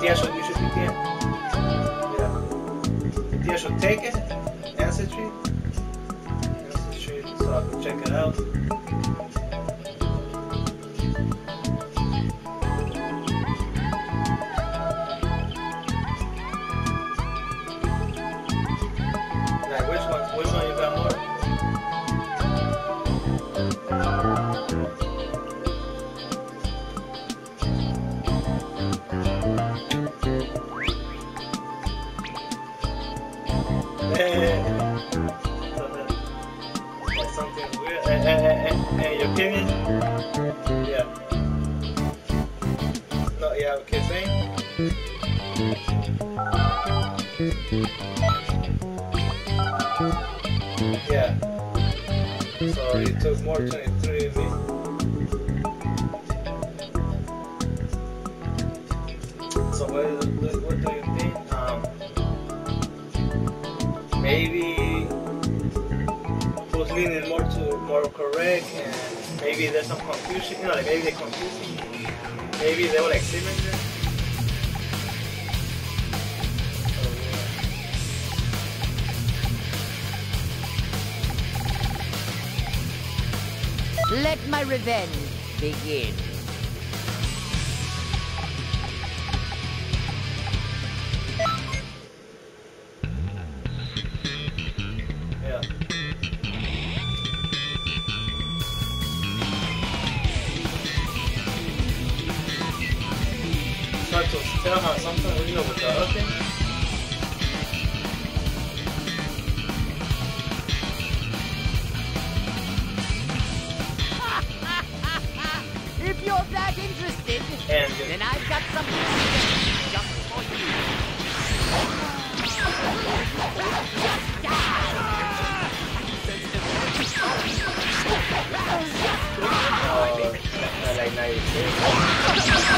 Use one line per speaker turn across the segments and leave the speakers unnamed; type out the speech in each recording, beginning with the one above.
Tia should, should be Tia. Yeah. Tia should take it. Answer tree, so I can check it out. Yeah, okay. Yeah. So you took more 23 of me. So what, what, what do you think? Um, maybe who's leaning more to more correct and maybe there's some confusion, you know, like maybe they confuse Maybe they similar. So, yeah.
Let my revenge begin.
Tell her something, with the other thing.
If you're that interested, then I've got something just for you.
uh, like 96.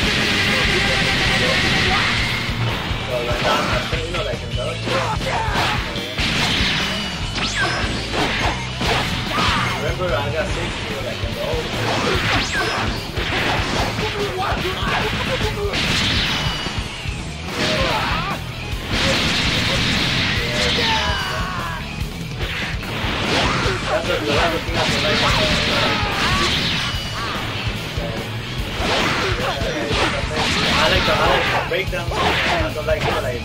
the, I the breakdown. I don't like, you know, like,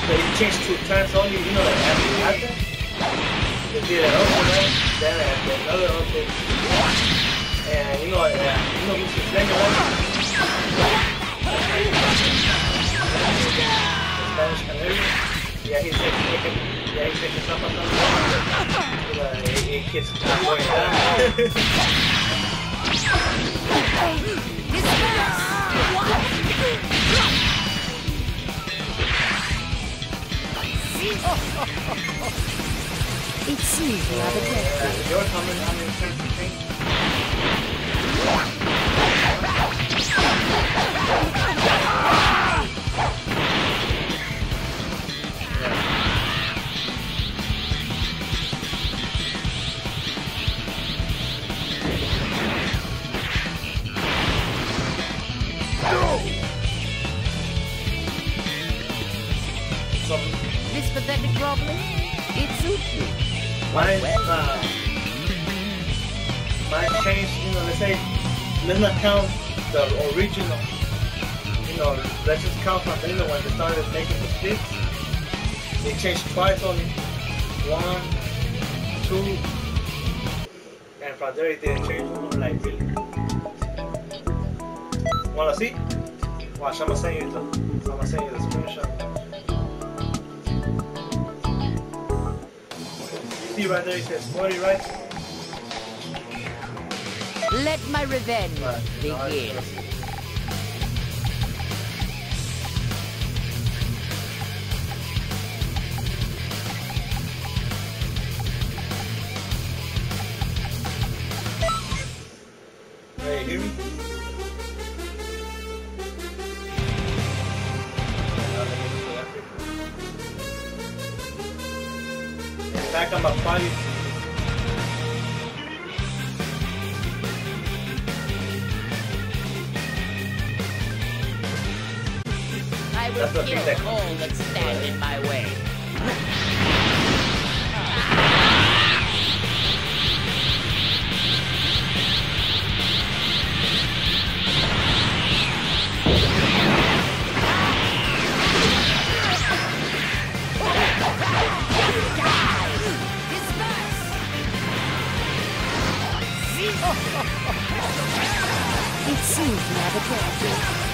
so you change two turns only, you know. You did an open then I have another open. And you know, uh, you know Mr. Fleming, right? Spanish. Yeah, he said, yeah, he said que está pasando. Like, it, it going down.
It seems rather desperate.
Uh, your mine, uh, mine changed, you know, let's say, let's not count the original, you know, let's just count from the, know, when they started making the splits. They changed twice only. One, two, and from there it didn't change like really. Wanna see? Watch, I'm gonna send you the, I'm gonna send you the screenshot. See right there, it says 40, right?
Let my revenge
Right.
Begin.
it's- Hey, hear me? Bye. I would
kill all that stand in my way.
It seems you have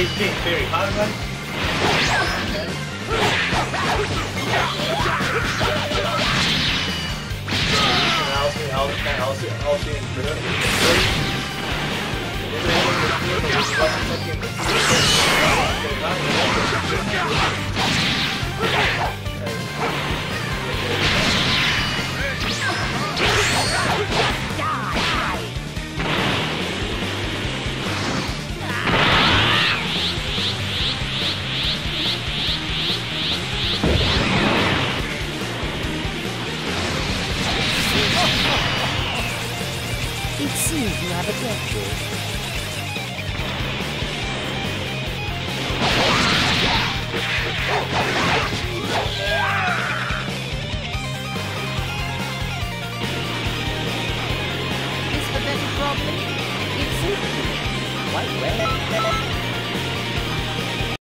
it's being very hard? And I'll see, I'll, I'll see, I'll see.
It seems you have a character.